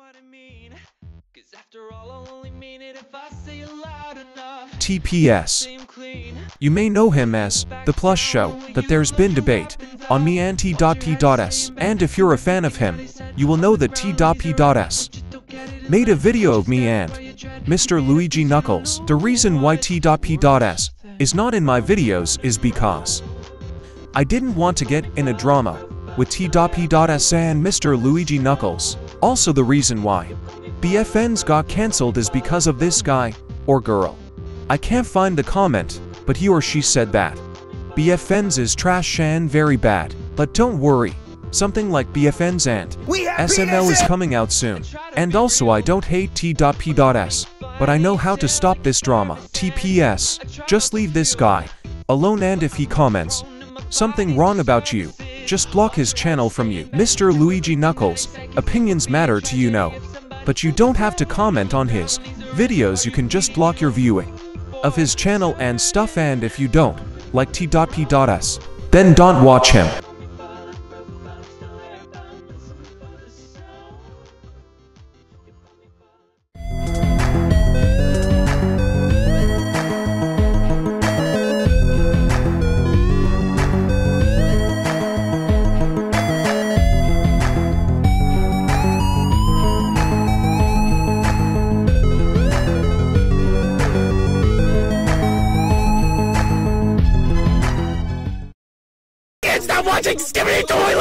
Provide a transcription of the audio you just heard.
what I mean. Cause after all, I'll only mean it if I say it loud enough. TPS. You may know him as The Plus Show, but there's been debate on me and T.P.S. And if you're a fan of him, you will know that T.P.S. made a video of me and Mr. Luigi Knuckles. The reason why T.P.S. is not in my videos is because I didn't want to get in a drama with T.P.S. and Mr. Luigi Knuckles. Also the reason why BFNs got cancelled is because of this guy or girl. I can't find the comment, but he or she said that. BFNs is trash and very bad, but don't worry. Something like BFNs and SML is coming out soon. And also I don't hate T.P.S, but I know how to stop this drama. TPS, just leave this guy alone and if he comments something wrong about you, just block his channel from you. Mr. Luigi Knuckles, opinions matter to you know. But you don't have to comment on his videos, you can just block your viewing of his channel and stuff and if you don't, like T.P.S, then don't watch him. Stop watching Skibidi Toilet!